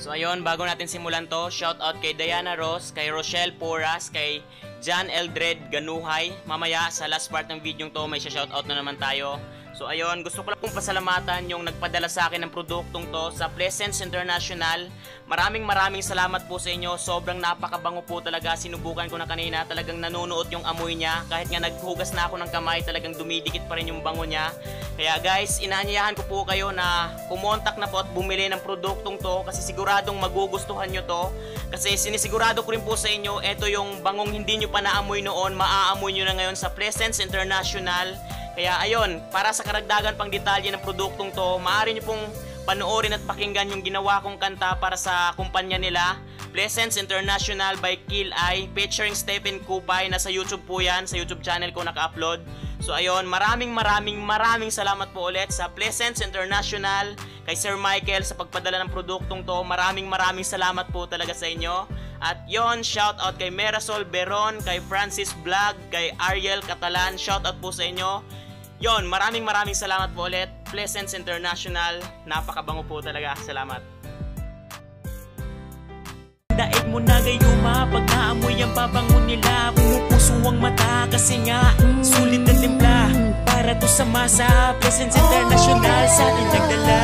So ayun, bago natin simulan to, shout out kay Diana Ross, kay Rochelle Poras, kay John Eldred Ganuhay. Mamaya sa last part ng video to, may shout out na naman tayo. So ayun, gusto ko lang pong pasalamatan yung nagpadala sa akin ng produktong to sa Pleasance International. Maraming maraming salamat po sa inyo. Sobrang napakabango po talaga. Sinubukan ko na kanina. Talagang nanunuot yung amoy niya. Kahit nga naghugas na ako ng kamay, talagang dumidikit pa rin yung bango niya. Kaya guys, inaanyayahan ko po kayo na kumontak na po at bumili ng produktong to kasi siguradong magugustuhan nyo to. Kasi sinisigurado ko rin po sa inyo, ito yung bangong hindi nyo pa naamoy noon, maaamoy nyo na ngayon sa Pleasance International. Kaya ayun, para sa karagdagan pang detalye ng produktong to, maaari nyo pong panoorin at pakinggan yung ginawa kong kanta para sa kumpanya nila. Pleasance International by Kill Eye featuring Stephen Kupay. Nasa YouTube po yan, sa YouTube channel ko naka-upload. So ayun, maraming maraming maraming salamat po ulit sa Pleasance International, kay Sir Michael sa pagpadala ng produktong to. Maraming maraming salamat po talaga sa inyo. At yon shout out kay Merasol Beron, kay Francis Vlog, kay Ariel Catalan. Shout out po sa inyo. Yon, maraming maraming salamat po ulit. Pleasance International, napakabango po talaga. Salamat. Daig mo na gayuma Pag naamoy ang babango nila Pumupuso ang mata Kasi nga Sulit na timpla Para to sa masa Presence International Sa atin nagdala